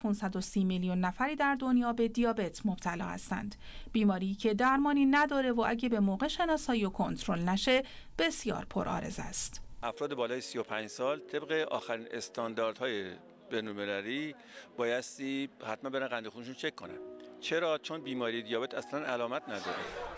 530 میلیون نفری در دنیا به دیابت مبتلا هستند. بیماری که درمانی نداره و اگه به موقع شناسایی و کنترل نشه بسیار پرآرز است. افراد بالای 35 سال طبق آخرین استانداردهای بین‌المللی بایستی حتما برن قند خونشون چک کنن. چرا چون بیماری دیابت اصلا علامت نداره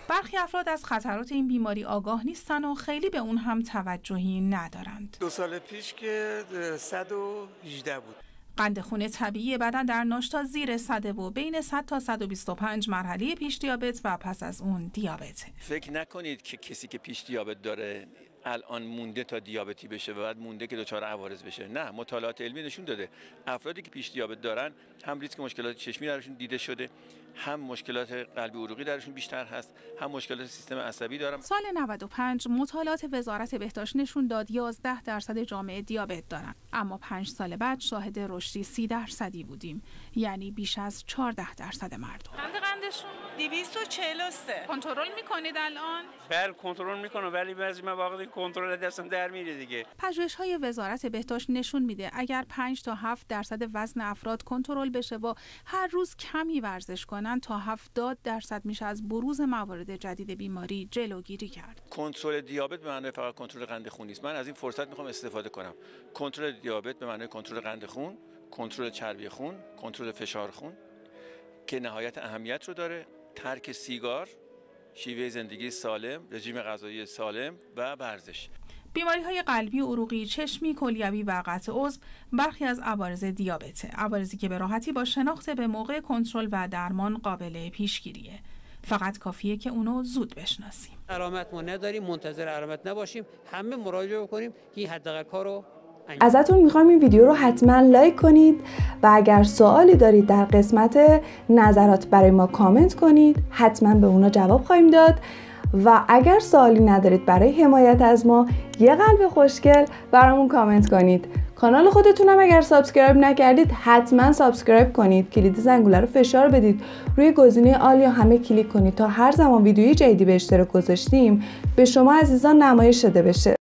برخی افراد از خطرات این بیماری آگاه نیستن و خیلی به اون هم توجهی ندارند دو سال پیش که 118 بود قند خون طبیعی بدن در ناشتا زیر صده و بین 100 تا 125 مرحله پیش دیابت و پس از اون دیابت. فکر نکنید که کسی که پیش دیابت داره الان مونده تا دیابتی بشه و بعد مونده که دچار عوارض بشه. نه مطالعات علمی نشون داده. افرادی که پیش دیابت دارن هم ریسک مشکلات چشمی درشون دیده شده هم مشکلات قلبی عروقی درشون بیشتر هست هم مشکلات سیستم عصبی دارن. سال 95 مطالعات وزارت بهداشت نشون داد 11 درصد جامعه دیابت دارن. اما 5 سال بعد شاهد رشدی 30 درصدی بودیم. یعنی بیش از 14 درصد مردم. قند قندشون 243 کنترل می‌کنید الان؟ بله کنترل می‌کنه ولی بعضی مواقع کنترل دستم در میره دیگه. پژوهش های وزارت بهداشت نشون میده اگر 5 تا 7 درصد وزن افراد کنترل بشه و هر روز کمی ورزش کنن تا 70 درصد میشه از بروز موارد جدید بیماری جلوگیری کرد. کنترل دیابت به معنای فقط کنترل قند خون نیست. من از این فرصت می‌خوام استفاده کنم. کنترل دیابت به معنای کنترل قند خون کنترل چربی خون کنترل فشار خون. که نهایت اهمیت رو داره ترک سیگار شیوه زندگی سالم، رژیم غذایی سالم و ورزش. بیماری های قلبی، عروقی، چشمی، کلیوی و قطع عضو برخی از عوارض دیابته. عوارضی که به راحتی با شناخت به موقع کنترل و درمان قابل پیشگیریه. فقط کافیه که اونو زود بشناسیم. علامت ما نداریم، منتظر علامت نباشیم، همه مراجعه کنیم که این حداقل کارو ازتون می‌خوام این ویدیو رو حتما لایک کنید و اگر سوالی دارید در قسمت نظرات برای ما کامنت کنید حتما به اونا جواب خواهیم داد. و اگر سوالی ندارید برای حمایت از ما یه قلب خوشگل برامون کامنت کنید. کانال خودتون هم اگر سابسکرایب نکردید حتما سابسکرایب کنید. کلید زنگوله رو فشار بدید. روی گزینه all یا همه کلیک کنید تا هر زمان ویدیوی جدیدی به اشتراک گذاشتیم به شما عزیزان نمایش شده بشه.